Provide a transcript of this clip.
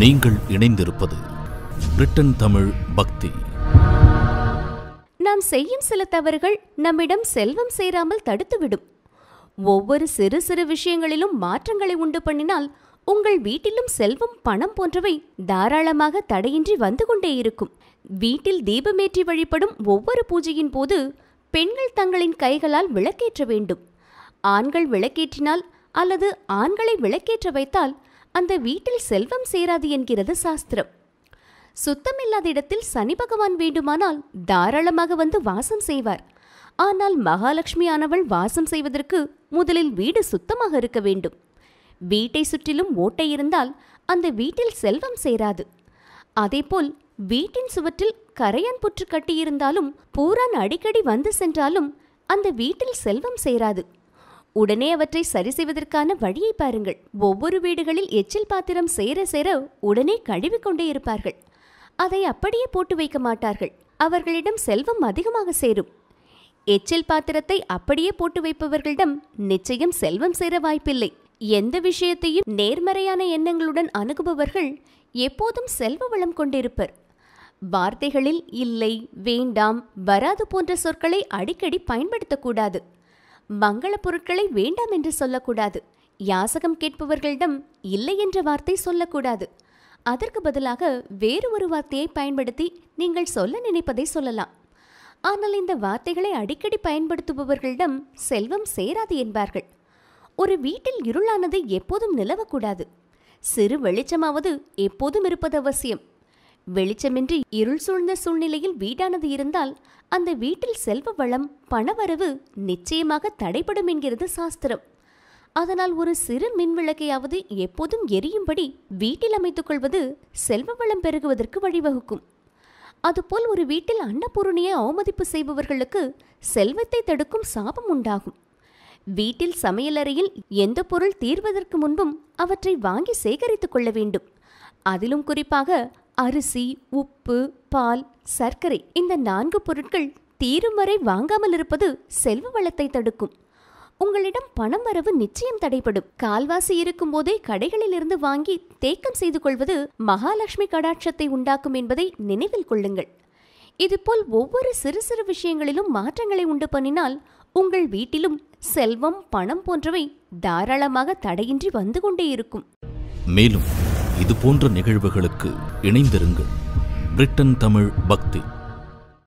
நீங்கள் இணைந்திருப்பது பிரிட்டன் தமிழ் பக்தி. நாம் செய்யும் சில தவறுகள் நம்மிடம் செல்வம் சேராமல் தடுத்துவிடும். ஒவ்வொரு சிறு சிறு விஷயங்களிலும் மாற்றங்களை உண்டு பண்ணினால் உங்கள் வீட்டிலும் செல்வம் பணம் போன்றவை தாராளமாக தடையின்றி வந்து கொண்டே இருக்கும். வீட்டில் தீபமேற்றி வழிபடும் ஒவ்வொரு பூஜையின் போது பெண்கள் தங்களின் கைகளால் விளக்கேற்ற வேண்டும். ஆண்கள் விளக்கேற்றினால் அல்லது ஆண்களை விளக்கேற்ற வைத்தால் அந்த வீட்டில் செல்வம் சேராது என்கிறது சாஸ்திரம். சுத்தமில்லாத இடத்தில் சனி பகவான் வேண்டுமானால் தாராளமாக வந்து வாசம் செய்வார். ஆனால் மகாலட்சுமி ஆனவள் வாசம் செய்வதற்கு முதலில் வீடு சுத்தமாக இருக்க வேண்டும். வீட்டை சுற்றிலும் ஓட்டை இருந்தால் அந்த வீட்டில் செல்வம் சேராது. அதேபோல் வீட்டின் சுவற்றில் கரையான் புற்று கட்டியிருந்தாலும் பூரான் அடிக்கடி வந்து சென்றாலும் அந்த வீட்டில் செல்வம் சேராது. உடனே அவற்றை சரி செய்வதற்கான வழியை பாருங்கள். ஒவ்வொரு வீடுகளில் எச்சில் பாத்திரம் சேர சேர உடனே கழுவிக்கொண்டே இருப்பார்கள். அதை அப்படியே போட்டு வைக்க மாட்டார்கள். அவர்களிடம் செல்வம் அதிகமாக சேரும். எச்சில் பாத்திரத்தை அப்படியே போட்டு வைப்பவர்களிடம் நிச்சயம் செல்வம் சேர வாய்ப்பில்லை. எந்த விஷயத்தையும் நேர்மறையான எண்ணங்களுடன் அணுகுபவர்கள் எப்போதும் செல்வ வளம் கொண்டிருப்பர். வார்த்தைகளில் இல்லை வேண்டாம் வராது போன்ற சொற்களை அடிக்கடி பயன்படுத்தக்கூடாது. மங்கள பொருட்களை வேண்டாம் என்று சொல்லக்கூடாது. யாசகம் கேட்பவர்களிடம் இல்லை என்ற வார்த்தை சொல்லக்கூடாது. அதற்கு பதிலாக வேறு ஒரு வார்த்தையை பயன்படுத்தி நீங்கள் சொல்ல நினைப்பதை சொல்லலாம். ஆனால் இந்த வார்த்தைகளை அடிக்கடி பயன்படுத்துபவர்களிடம் செல்வம் சேராது என்பார்கள். ஒரு வீட்டில் இருளானது எப்போதும் நிலவக்கூடாது. சிறு வெளிச்சமாவது எப்போதும் இருப்பது அவசியம். வெளிச்சமின்றி இருள் சூழ்ந்த சூழ்நிலையில் வீடானது இருந்தால் அந்த வீட்டில் செல்வ வளம் பணவரவு நிச்சயமாக தடைபடும் என்கிறது சாஸ்திரம். அதனால் ஒரு சிறு மின் விளக்கையாவது எப்போதும் எரியும்படி வீட்டில் அமைத்துக் கொள்வது செல்வ வளம் பெருகுவதற்கு வழிவகுக்கும். அதுபோல் ஒரு வீட்டில் அன்னபூரணியை அவமதிப்பு செய்பவர்களுக்கு செல்வத்தை தடுக்கும் சாபம் உண்டாகும். வீட்டில் சமையலறையில் எந்த பொருள் தீர்வதற்கு முன்பும் அவற்றை வாங்கி சேகரித்துக் கொள்ள வேண்டும். அதிலும் குறிப்பாக அரிசி உப்பு பால் சர்க்கரை இந்த நான்கு பொருட்கள் தீரும் வரை வாங்காமல் இருப்பது செல்வ வளத்தை தடுக்கும். உங்களிடம் பணம் வரவு நிச்சயம் தடைபடும். கால்வாசி இருக்கும் போதே கடைகளில் இருந்து வாங்கி தேக்கம் செய்து கொள்வது மகாலட்சுமி கடாட்சத்தை உண்டாக்கும் என்பதை நினைவில் கொள்ளுங்கள். இதுபோல் ஒவ்வொரு சிறு சிறு விஷயங்களிலும் மாற்றங்களை உண்டு பண்ணினால் உங்கள் வீட்டிலும் செல்வம் பணம் போன்றவை தாராளமாக தடையின்றி வந்து கொண்டே இருக்கும். மேலும் இது போன்ற நிகழ்வுகளுக்கு இணைந்திருங்கள். பிரிட்டன் தமிழ் பக்தி.